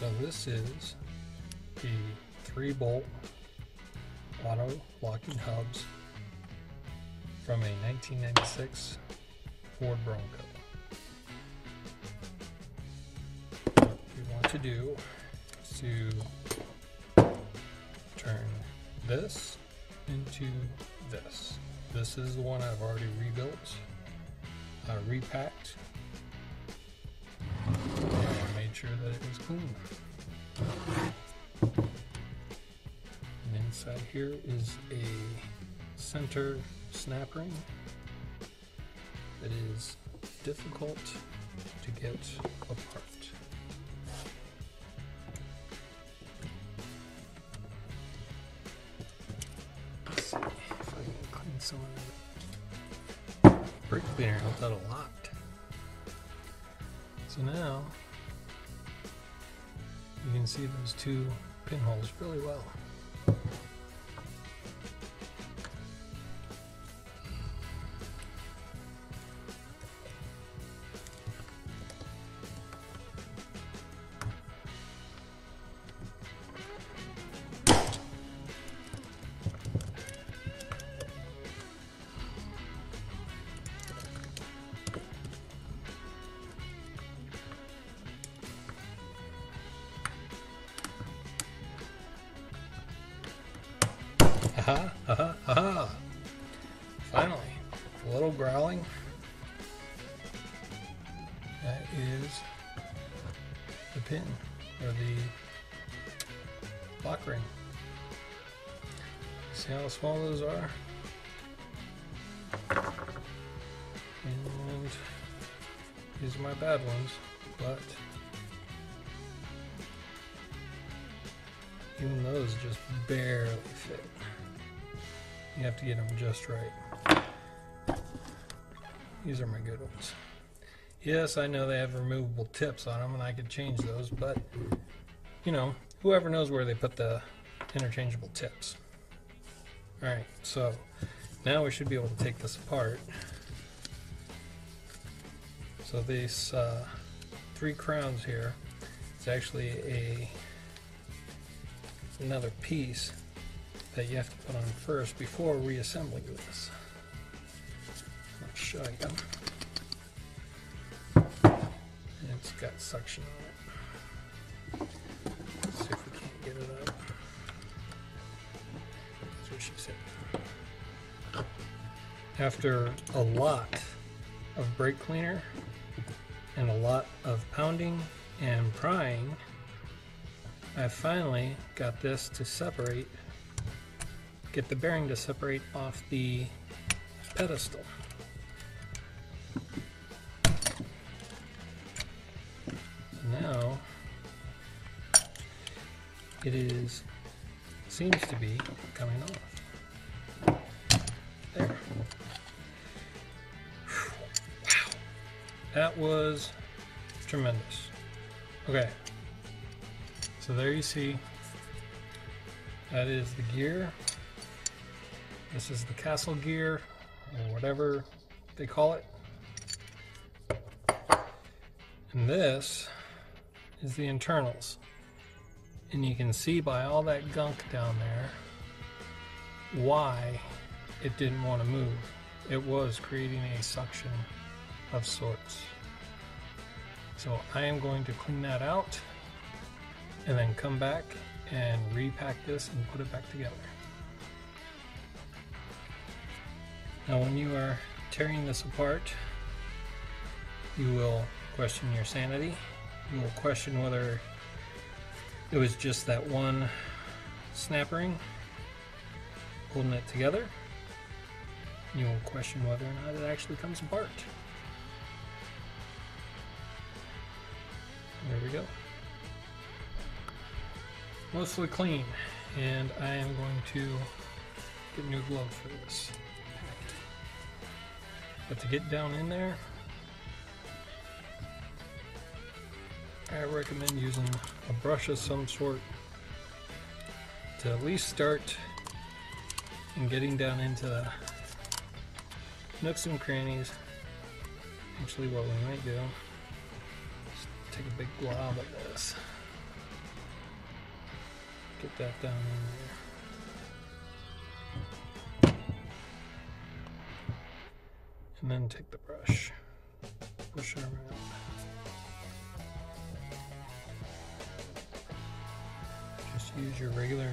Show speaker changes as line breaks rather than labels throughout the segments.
So this is the three bolt auto locking hubs from a 1996 Ford Bronco. What you want to do is to turn this into this. This is the one I've already rebuilt, uh, repacked, sure that it was clean. And inside here is a center snap ring that is difficult to get apart. Let's see if I can clean some of it. Brake cleaner helped out a lot. So now you can see those two pinholes really well. Aha, aha, aha. Finally, a little growling. That is the pin, or the lock ring. See how small those are? And these are my bad ones, but even those just barely fit. You have to get them just right. These are my good ones. Yes, I know they have removable tips on them and I could change those, but you know, whoever knows where they put the interchangeable tips. Alright, so now we should be able to take this apart. So these uh, three crowns here, it's actually a another piece that you have to put on first before reassembling this. I'll show you. It's got suction on it. Let's see if we can't get it up. That's what she said. After a lot of brake cleaner and a lot of pounding and prying, I finally got this to separate get the bearing to separate off the pedestal. Now it is seems to be coming off. There. Wow. That was tremendous. Okay. So there you see that is the gear this is the castle gear, or whatever they call it. And this is the internals. And you can see by all that gunk down there why it didn't want to move. It was creating a suction of sorts. So I am going to clean that out and then come back and repack this and put it back together. Now when you are tearing this apart, you will question your sanity. You will question whether it was just that one snap ring holding it together. You will question whether or not it actually comes apart. There we go. Mostly clean, and I am going to get a new gloves for this. But to get down in there, I recommend using a brush of some sort to at least start and getting down into the nooks and crannies. Actually, what we might do is take a big glob of this get that down in there. And then take the brush, push it around. Just use your regular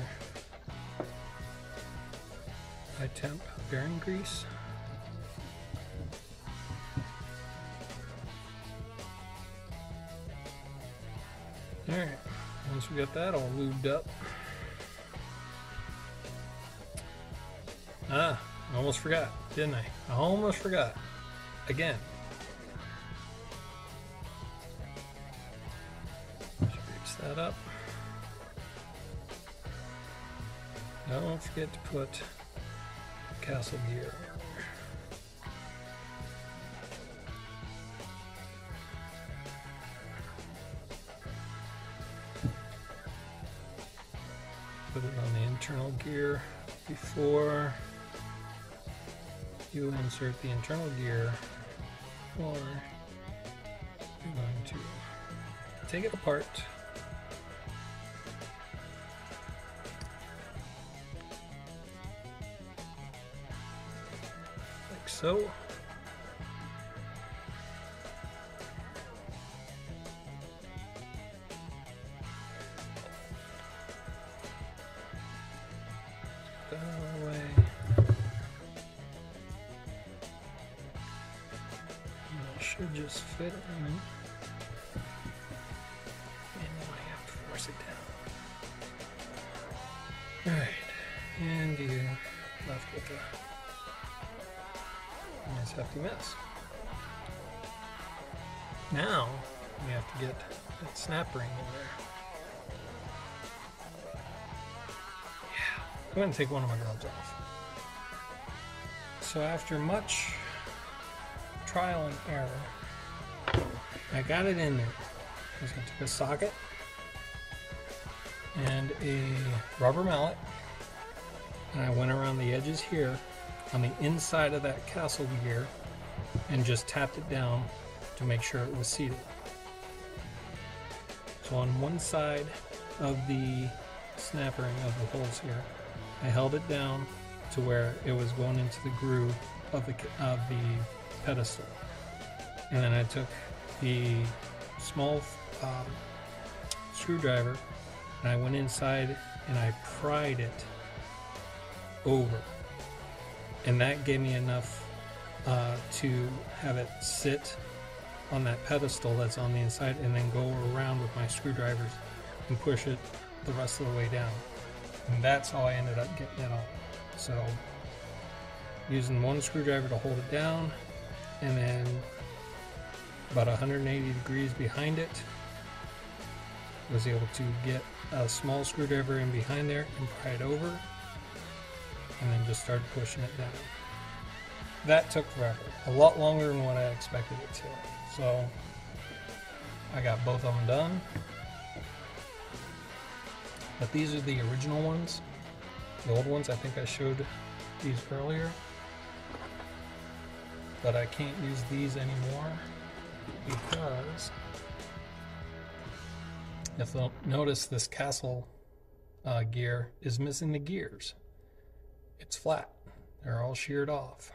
high temp bearing grease. Alright, once we got that all lubed up. Ah, Almost forgot, didn't I? I almost forgot. Again. Fix that up. Don't forget to put castle gear. Put it on the internal gear before you insert the internal gear or you're going to take it apart. Like so should just fit in. And now I have to force it down. Alright, and you're left with a nice hefty mess. Now we have to get that snap ring in there. Yeah, I'm going to take one of my gloves off. So after much trial and error, I got it in there. I was going to take a socket and a rubber mallet, and I went around the edges here on the inside of that castle gear and just tapped it down to make sure it was seated. So on one side of the snap ring of the holes here, I held it down to where it was going into the groove of the of the pedestal, and then I took the small um, screwdriver and I went inside and I pried it over, and that gave me enough uh, to have it sit on that pedestal that's on the inside, and then go around with my screwdrivers and push it the rest of the way down. And that's how I ended up getting it on. So using one screwdriver to hold it down and then about 180 degrees behind it was able to get a small screwdriver in behind there and pry it over and then just started pushing it down. That took forever. A lot longer than what I expected it to. So I got both of them done. But these are the original ones. The old ones, I think I showed these earlier. But I can't use these anymore because if you'll notice this castle uh, gear is missing the gears. It's flat. They're all sheared off.